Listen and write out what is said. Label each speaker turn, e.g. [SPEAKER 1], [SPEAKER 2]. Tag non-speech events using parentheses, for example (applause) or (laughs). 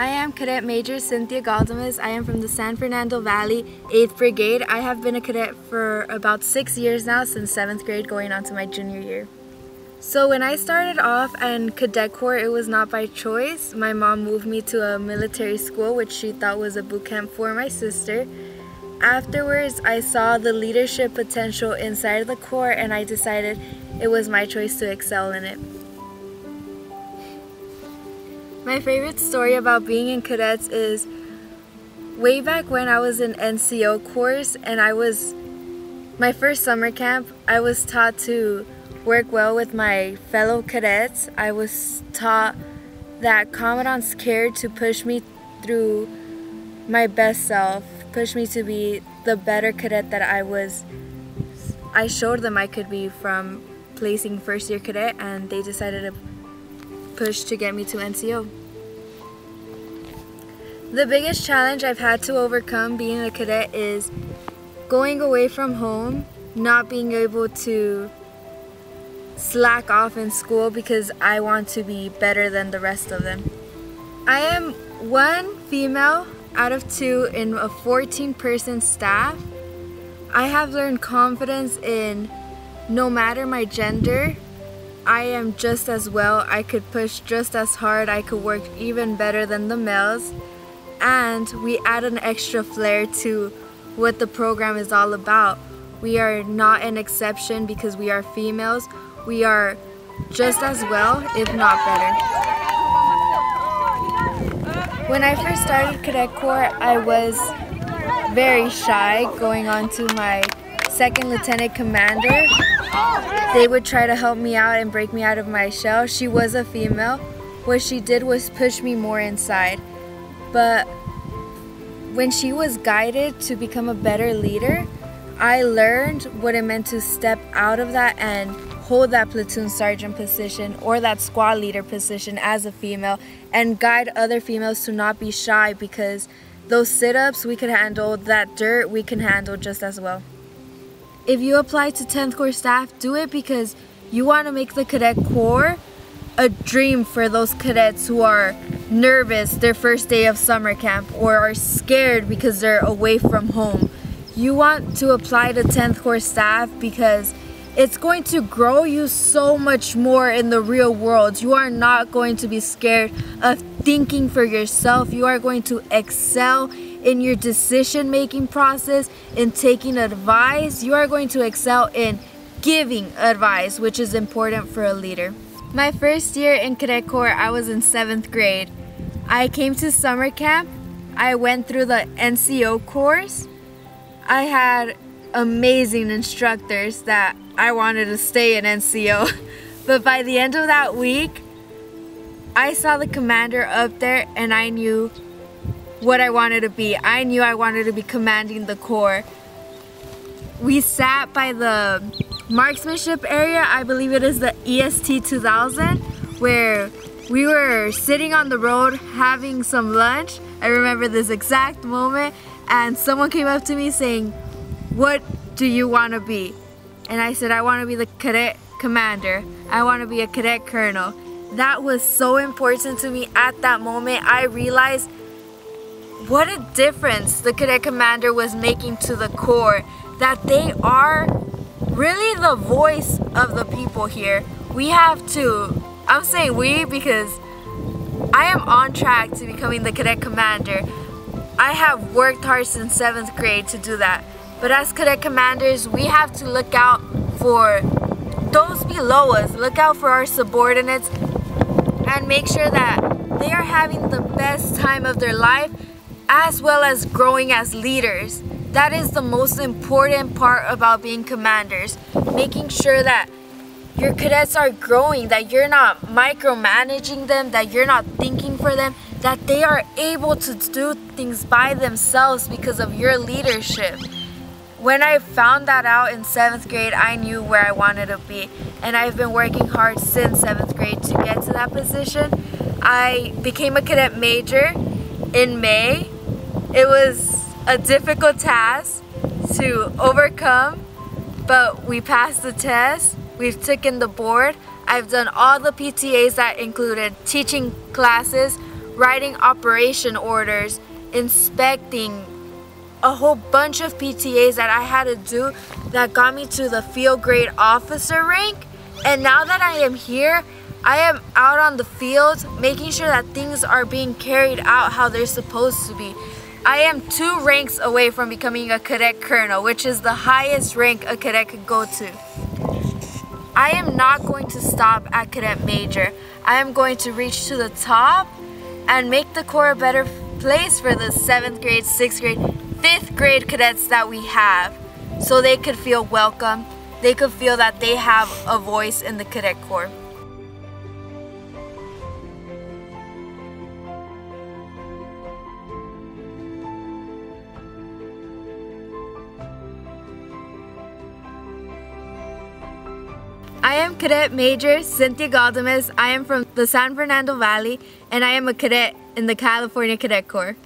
[SPEAKER 1] I am Cadet Major Cinthia Galdamez. I am from the San Fernando Valley 8th Brigade. I have been a cadet for about six years now, since 7th grade going on to my junior year. So when I started off in Cadet Corps, it was not by choice. My mom moved me to a military school, which she thought was a boot camp for my sister. Afterwards, I saw the leadership potential inside the Corps and I decided it was my choice to excel in it. My favorite story about being in cadets is way back when I was in NCO course and I was my first summer camp, I was taught to work well with my fellow cadets. I was taught that commandants cared to push me through my best self, push me to be the better cadet that I was. I showed them I could be from placing first year cadet and they decided to push to get me to NCO. The biggest challenge I've had to overcome being a cadet is going away from home, not being able to slack off in school because I want to be better than the rest of them. I am one female out of two in a 14 person staff. I have learned confidence in no matter my gender, I am just as well. I could push just as hard. I could work even better than the males. And we add an extra flair to what the program is all about. We are not an exception because we are females. We are just as well, if not better. When I first started Cadet Corps, I was very shy going on to my second lieutenant commander they would try to help me out and break me out of my shell. She was a female. What she did was push me more inside. But when she was guided to become a better leader, I learned what it meant to step out of that and hold that platoon sergeant position or that squad leader position as a female and guide other females to not be shy because those sit-ups we could handle, that dirt we can handle just as well. If you apply to 10th Corps staff, do it because you want to make the Cadet Corps a dream for those cadets who are nervous their first day of summer camp or are scared because they're away from home. You want to apply to 10th Corps staff because it's going to grow you so much more in the real world. You are not going to be scared of thinking for yourself. You are going to excel in your decision making process, in taking advice, you are going to excel in giving advice, which is important for a leader. My first year in Cadet Corps, I was in seventh grade. I came to summer camp. I went through the NCO course. I had amazing instructors that I wanted to stay in NCO. (laughs) but by the end of that week, I saw the commander up there and I knew what I wanted to be. I knew I wanted to be commanding the Corps. We sat by the marksmanship area, I believe it is the EST 2000, where we were sitting on the road having some lunch. I remember this exact moment and someone came up to me saying, what do you want to be? And I said, I want to be the cadet commander. I want to be a cadet colonel. That was so important to me at that moment. I realized what a difference the cadet commander was making to the Corps that they are really the voice of the people here. We have to i'm saying we because i am on track to becoming the cadet commander. I have worked hard since seventh grade to do that. But as cadet commanders we have to look out for those below us. Look out for our subordinates and make sure that they are having the best time of their life as well as growing as leaders. That is the most important part about being commanders, making sure that your cadets are growing, that you're not micromanaging them, that you're not thinking for them, that they are able to do things by themselves because of your leadership. When I found that out in 7th grade, I knew where I wanted to be. And I've been working hard since 7th grade to get to that position. I became a cadet major in May it was a difficult task to overcome, but we passed the test. We've taken the board. I've done all the PTAs that included teaching classes. writing operation orders, inspecting a whole bunch of PTAs that I had to do that got me to the field grade officer rank. And now that I am here, I am out on the field making sure that things are being carried out how they're supposed to be. I am two ranks away from becoming a cadet colonel, which is the highest rank a cadet could go to. I am not going to stop at cadet major. I am going to reach to the top and make the Corps a better place for the 7th grade, 6th grade, 5th grade cadets that we have so they could feel welcome. They could feel that they have a voice in the Cadet Corps. I am Cadet Major Cinthia Galdamez. I am from the San Fernando Valley and I am a cadet in the California Cadet Corps.